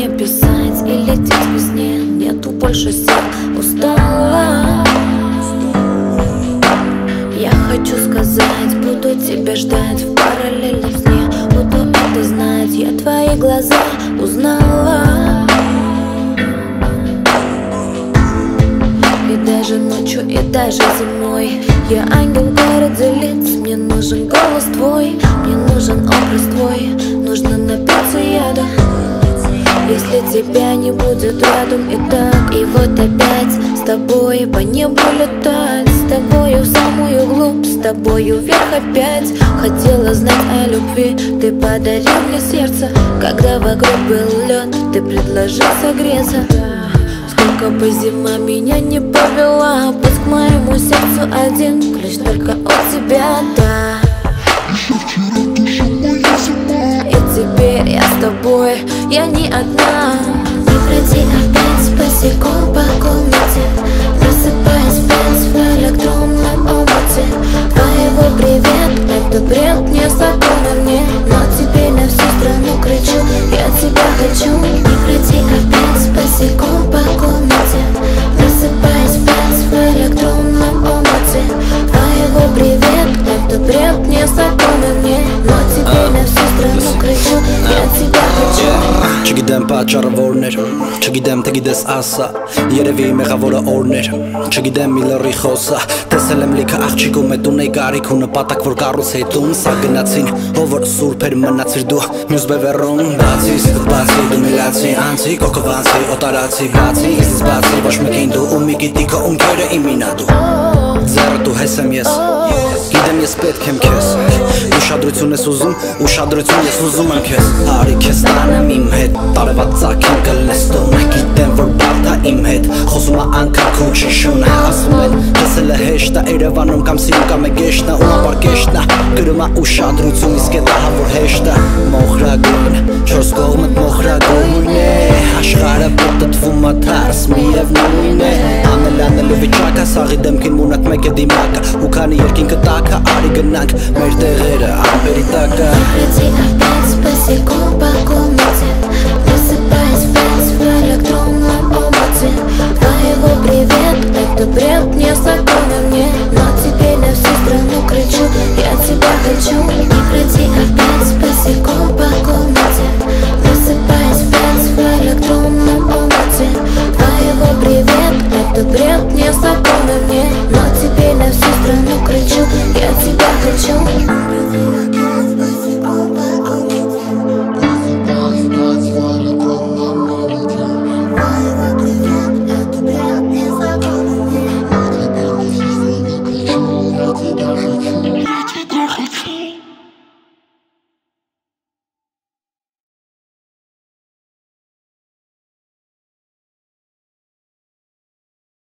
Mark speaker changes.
Speaker 1: мне писать и лететь в сне. Нету больше сил, устала. Я хочу сказать, буду тебя ждать В параллельном сне. Буду это знать Я твои глаза узнала. И даже ночью, и даже зимой. Я ангел город делиться Мне нужен голос твой. Мне нужен образ твой. Нужно напиться яда Если тебя не будет рядом и так И вот опять с тобой по небу летать С тобою в самую глубь С тобою вверх опять. Хотела знать о любви Ты подарил мне сердце Когда вокруг был лед Ты предложил согреться. Сколько бы зима меня не повела Пусть к моему сердцу один Ключ только от тебя, да я не одна
Speaker 2: Չգիտեմ պատճառը որն էր Չգիտեմ թե գիտես ասա Երևի մեղավորը օրն էր Չգիտեմ մի լրի խոսա Տեսել եմ լիքը աղջիկ ու մետ ունեի կարիք ու նպատակ որ կառուց հետուն Սա գնացին ով որ սուրբ էր մնացիր դու Մյուս բևեռում բացի բացի դու միլացի անցի կոկվանցի օտարացի բացի Իսկ բացի ոչ մեկին դու ու մի գիտի քո ունքերը իմինա դու Ձեռը դու հես եմ ես Գիտեմ ես պետք եմ քեզ Ուշադրություն ես ուզում, ուշադրություն ես ուզում եմ քեզ Արի քեզ տանեմ հեշտա Երևանում կամ սիրուն կամ եգեշտա ու ապարկեշտա գրումա ուշադրություն իսկ է դա որ հեշտա մոխրագույն չորս կողմդ մոխրագույն է աշխարհը պատտվում է թարս միևնույն է անել անելու վիճակը սաղի դեմքին մունակ մեկ է դիմակը ու քանի երկինքը տակը արի գնանք մեր տեղերը ամբերի տակը
Speaker 1: Прийти опять, спасибо, покумите Высыпаясь вниз в электронном омуте Твоего привет, это бред не знакомит 年。